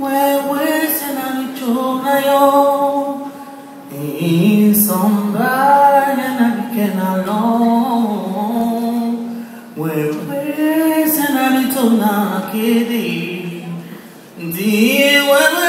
wewe senalichonayo isombanya nabikenalo wewe senalitonakidi ndi wewe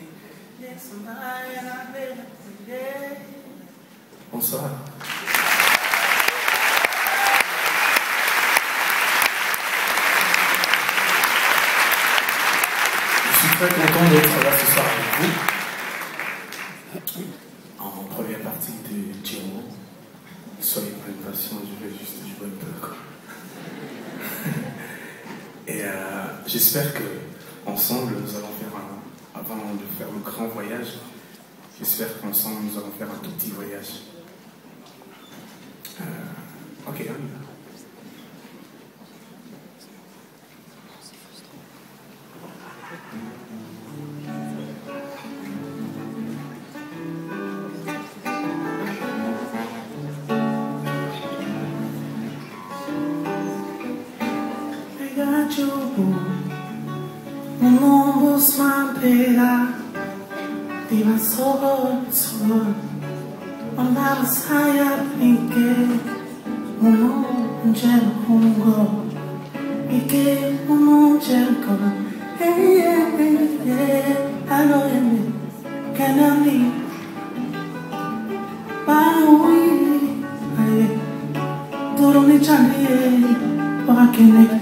Je suis très content d'être là ce soir avec vous. En première partie de Django. Soyez pas patient, je vais juste jouer un peu. Et euh, j'espère que ensemble nous allons faire un, avant de faire le grand voyage, j'espère qu'ensemble nous allons faire un tout petit voyage. giubu un uomo svampera diva sotto andava sai a finché un angelo lungo e che un angelo come ehi ehi ehi allora mi canali Dormi già lì, ora ne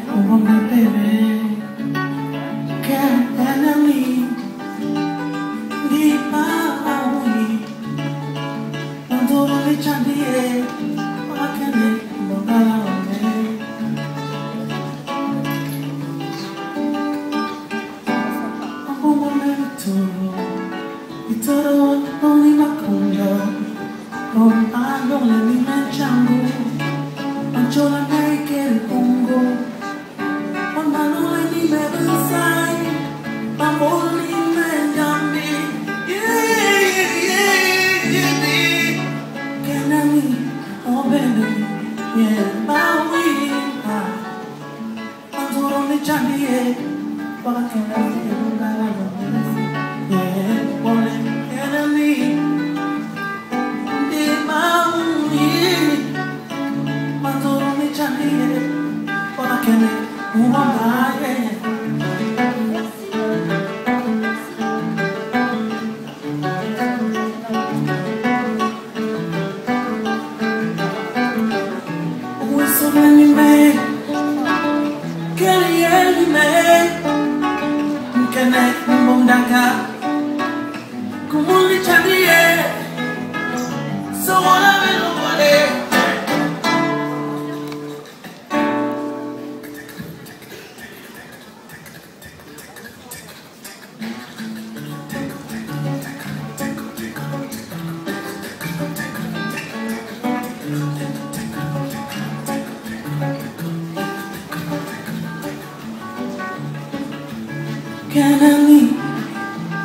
Kenangi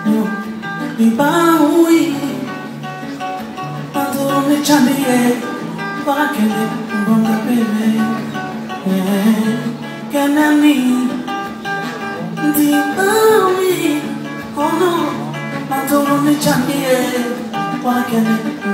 Nyo Ibaui Andoro ne chandie, Wakene, Mbonga pebe eh, Kenangi Dibaui Kono oh Andoro ne chandie, Wakene Mbonga pebe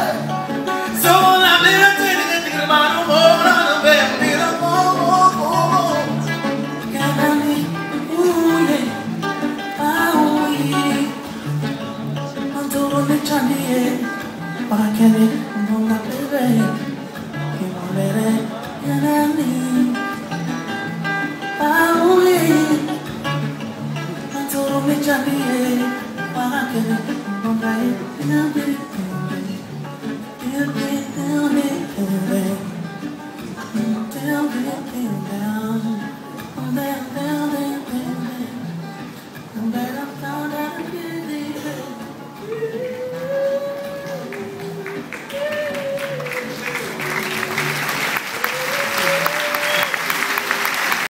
chanie Pakene nonga bebe Kimolere kanani Aui Antoro me chanie Pakene nonga bebe